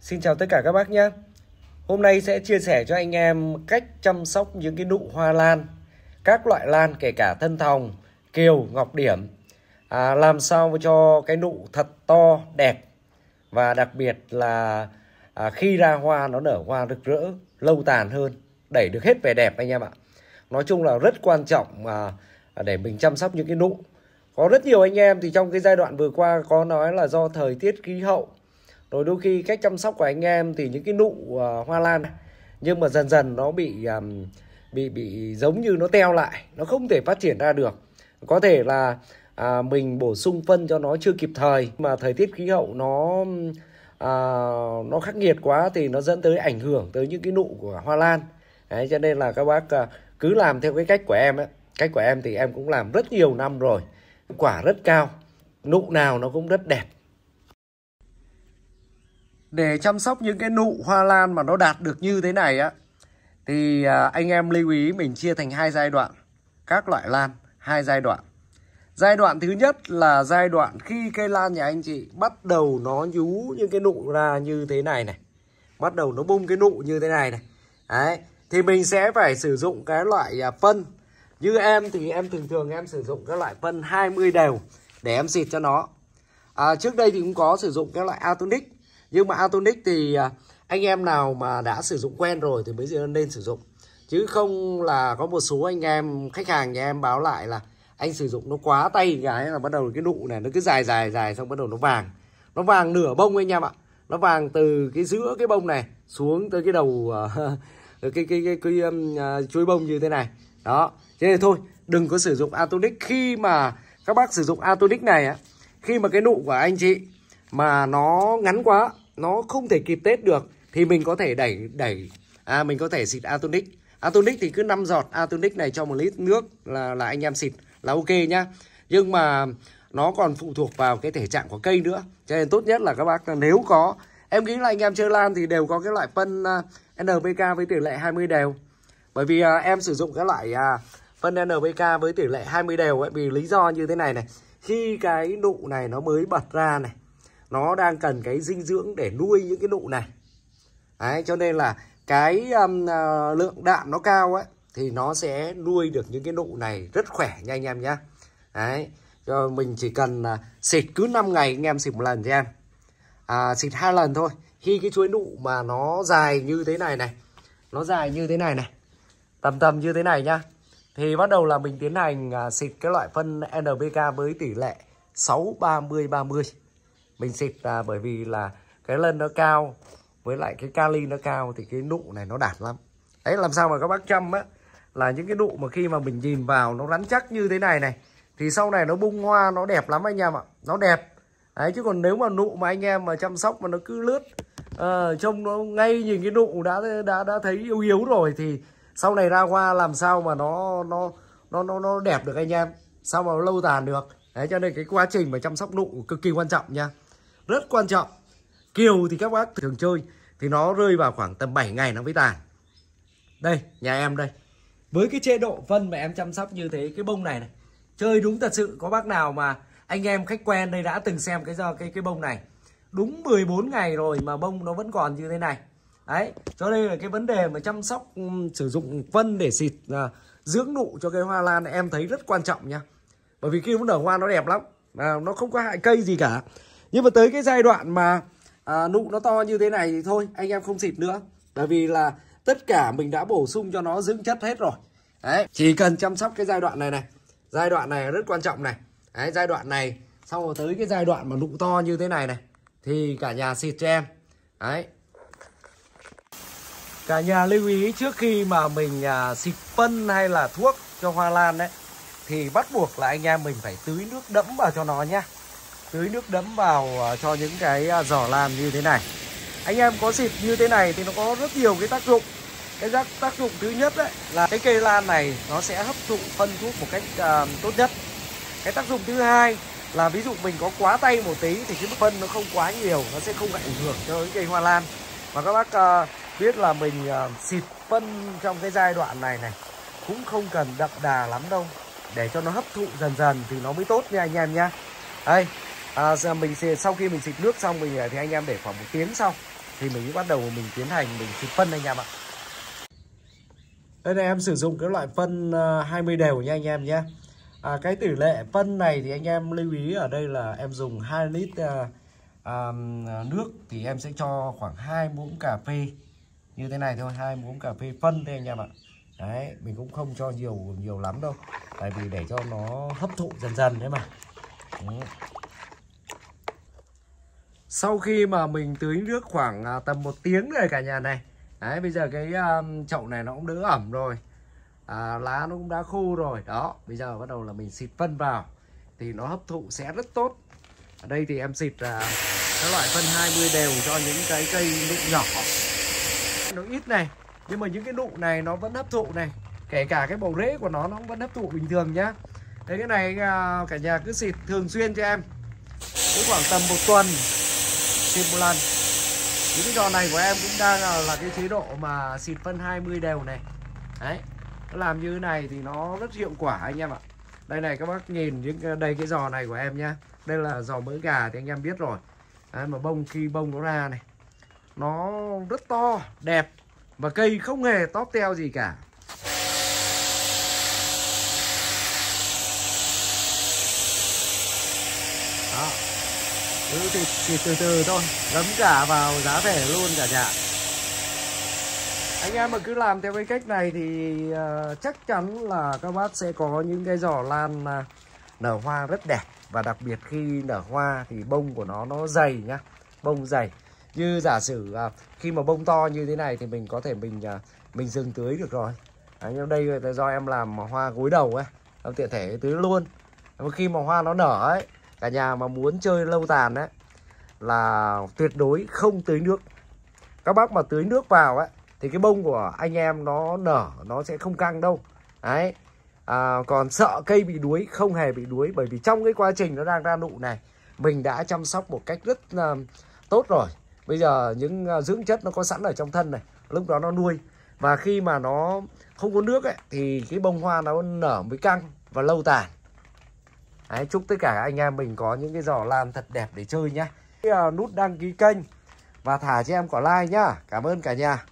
Xin chào tất cả các bác nhé. Hôm nay sẽ chia sẻ cho anh em cách chăm sóc những cái nụ hoa lan, các loại lan kể cả thân thòng, kiều, ngọc điểm. À, làm sao cho cái nụ thật to, đẹp và đặc biệt là à, khi ra hoa nó nở hoa rực rỡ, lâu tàn hơn, đẩy được hết vẻ đẹp anh em ạ. Nói chung là rất quan trọng mà à, để mình chăm sóc những cái nụ. Có rất nhiều anh em thì trong cái giai đoạn vừa qua có nói là do thời tiết khí hậu rồi đôi khi cách chăm sóc của anh em thì những cái nụ uh, hoa lan nhưng mà dần dần nó bị um, bị bị giống như nó teo lại nó không thể phát triển ra được. Có thể là à, mình bổ sung phân cho nó chưa kịp thời mà thời tiết khí hậu nó à, nó khắc nghiệt quá thì nó dẫn tới ảnh hưởng tới những cái nụ của hoa lan. Đấy, cho nên là các bác à, cứ làm theo cái cách của em ấy. Cách của em thì em cũng làm rất nhiều năm rồi quả rất cao nụ nào nó cũng rất đẹp để chăm sóc những cái nụ hoa lan mà nó đạt được như thế này á thì à, anh em lưu ý mình chia thành hai giai đoạn các loại lan hai giai đoạn. Giai đoạn thứ nhất là giai đoạn khi cây lan nhà anh chị bắt đầu nó nhú những cái nụ ra như thế này này bắt đầu nó bung cái nụ như thế này này. Đấy thì mình sẽ phải sử dụng cái loại à, phân. Như em thì em thường thường em sử dụng các loại phân 20 đều để em xịt cho nó. À, trước đây thì cũng có sử dụng các loại Atonic nhưng mà Atonic thì à, anh em nào mà đã sử dụng quen rồi thì mới nên sử dụng. Chứ không là có một số anh em khách hàng nhà em báo lại là anh sử dụng nó quá tay cái là bắt đầu cái nụ này nó cứ dài dài dài xong bắt đầu nó vàng. Nó vàng nửa bông anh em ạ. Nó vàng từ cái giữa cái bông này xuống tới cái đầu à, uh, cái cái cái, cái, cái um, uh, chuối bông như thế này. Đó thế nên thôi đừng có sử dụng Atonic khi mà các bác sử dụng Atonic này á khi mà cái nụ của anh chị mà nó ngắn quá nó không thể kịp tết được thì mình có thể đẩy đẩy à mình có thể xịt Atonic. Atonic thì cứ 5 giọt Atonic này cho một lít nước là là anh em xịt là ok nhá. Nhưng mà nó còn phụ thuộc vào cái thể trạng của cây nữa. Cho nên tốt nhất là các bác nếu có em nghĩ là anh em chơi lan thì đều có cái loại phân à, NPK với tỷ lệ 20 đều. Bởi vì à, em sử dụng cái loại à, phân NPK với tỷ lệ 20 đều ấy vì lý do như thế này này. Khi cái nụ này nó mới bật ra này nó đang cần cái dinh dưỡng để nuôi những cái nụ này. Đấy, cho nên là cái um, uh, lượng đạm nó cao ấy thì nó sẽ nuôi được những cái nụ này rất khỏe nha anh em nhé Đấy, cho mình chỉ cần uh, xịt cứ 5 ngày anh em xịt một lần cho em. À, xịt hai lần thôi. Khi cái chuối nụ mà nó dài như thế này này nó dài như thế này này tầm tầm như thế này nhá thì bắt đầu là mình tiến hành uh, xịt cái loại phân NPK với tỷ lệ 6 30 30 mình xịt là bởi vì là cái lân nó cao với lại cái kali nó cao thì cái nụ này nó đạt lắm. Đấy làm sao mà các bác chăm á là những cái nụ mà khi mà mình nhìn vào nó rắn chắc như thế này này thì sau này nó bung hoa nó đẹp lắm anh em ạ. Nó đẹp. Đấy chứ còn nếu mà nụ mà anh em mà chăm sóc mà nó cứ lướt uh, trông nó ngay nhìn cái nụ đã đã đã thấy yếu yếu rồi thì sau này ra hoa làm sao mà nó nó nó nó nó đẹp được anh em? Sao mà nó lâu tàn được? Đấy cho nên cái quá trình mà chăm sóc nụ cực kỳ quan trọng nha rất quan trọng. Kiều thì các bác thường chơi thì nó rơi vào khoảng tầm 7 ngày nó mới tàn. Đây nhà em đây. Với cái chế độ phân mà em chăm sóc như thế cái bông này này chơi đúng thật sự. Có bác nào mà anh em khách quen đây đã từng xem cái do cái cái bông này? Đúng 14 ngày rồi mà bông nó vẫn còn như thế này. Đấy cho nên là cái vấn đề mà chăm sóc sử dụng phân để xịt à, dưỡng nụ cho cây hoa lan em thấy rất quan trọng nha. Bởi vì khi nó nở hoa nó đẹp lắm mà nó không có hại cây gì cả nhưng mà tới cái giai đoạn mà à, nụ nó to như thế này thì thôi anh em không xịt nữa. Bởi vì là tất cả mình đã bổ sung cho nó dưỡng chất hết rồi. Đấy chỉ cần chăm sóc cái giai đoạn này này. Giai đoạn này rất quan trọng này. Đấy giai đoạn này sau rồi tới cái giai đoạn mà nụ to như thế này này thì cả nhà xịt cho em. Đấy. Cả nhà lưu ý trước khi mà mình à, xịt phân hay là thuốc cho hoa lan đấy thì bắt buộc là anh em mình phải tưới nước đẫm vào cho nó nhá tưới nước đẫm vào à, cho những cái à, giỏ lan như thế này. Anh em có xịt như thế này thì nó có rất nhiều cái tác dụng. Cái tác, tác dụng thứ nhất đấy là cái cây lan này nó sẽ hấp thụ phân thuốc một cách uh, tốt nhất. Cái tác dụng thứ hai là ví dụ mình có quá tay một tí thì cái phân nó không quá nhiều nó sẽ không ảnh hưởng cho cái cây hoa lan. Và các bác uh, biết là mình uh, xịt phân trong cái giai đoạn này này cũng không cần đậm đà lắm đâu. Để cho nó hấp thụ dần dần thì nó mới tốt nha anh em nhá. Đây à, mình sau khi mình xịt nước xong mình thì anh em để khoảng một tiếng sau. Thì mình mới bắt đầu mình tiến hành mình xịt phân anh em ạ. Đây là em sử dụng cái loại phân ờ, 20 đều nha anh em nhé. À, cái tỷ lệ phân này thì anh em lưu ý ở đây là em dùng 2 lít à, à, nước thì em sẽ cho khoảng 2 muỗng cà phê. Như thế này thôi hai muỗng cà phê phân thôi anh em ạ. Đấy mình cũng không cho nhiều nhiều lắm đâu. Tại vì để cho nó hấp thụ dần dần đấy mà. Đấy sau khi mà mình tưới nước khoảng à, tầm một tiếng rồi cả nhà này. Đấy bây giờ cái um, chậu này nó cũng đỡ ẩm rồi. À, lá nó cũng đã khô rồi. Đó bây giờ bắt đầu là mình xịt phân vào. Thì nó hấp thụ sẽ rất tốt. Ở đây thì em xịt uh, các loại phân 20 đều cho những cái cây nụ nhỏ. Nó ít này nhưng mà những cái nụ này nó vẫn hấp thụ này. Kể cả cái bầu rễ của nó nó vẫn hấp thụ bình thường nhá. Thế cái này à, cả nhà cứ xịt thường xuyên cho em. Cứ khoảng tầm một tuần xịt một lần những cái giò này của em cũng đang là cái chế độ mà xịt phân 20 đều này. Đấy nó làm như thế này thì nó rất hiệu quả anh em ạ. Đây này các bác nhìn những đây cái giò này của em nhá. Đây là giò mỡ gà thì anh em biết rồi. Đấy, mà bông khi bông nó ra này nó rất to đẹp và cây không hề tóp teo gì cả. Đó cứ thịt, thịt từ từ thôi gấm cả vào giá rẻ luôn cả nhà. Anh em mà cứ làm theo cái cách này thì uh, chắc chắn là các bác sẽ có những cái giỏ lan uh, nở hoa rất đẹp. Và đặc biệt khi nở hoa thì bông của nó nó dày nhá bông dày. Như giả sử uh, khi mà bông to như thế này thì mình có thể mình uh, mình dừng tưới được rồi. Anh nhưng đây là do em làm hoa gối đầu ấy em tiện thể tưới luôn. Và khi mà hoa nó nở ấy cả nhà mà muốn chơi lâu tàn ấy là tuyệt đối không tưới nước. Các bác mà tưới nước vào ấy thì cái bông của anh em nó nở nó sẽ không căng đâu. Đấy. À, còn sợ cây bị đuối không hề bị đuối bởi vì trong cái quá trình nó đang ra nụ này mình đã chăm sóc một cách rất uh, tốt rồi. Bây giờ những uh, dưỡng chất nó có sẵn ở trong thân này lúc đó nó nuôi. Và khi mà nó không có nước ấy, thì cái bông hoa nó nở mới căng và lâu tàn. Đấy, chúc tất cả anh em mình có những cái giỏ lan thật đẹp để chơi nhá. Uh, nút đăng ký kênh và thả cho em quả like nhá. Cảm ơn cả nhà.